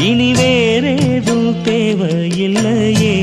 இனி வேறேதும் தேவையில்லையே.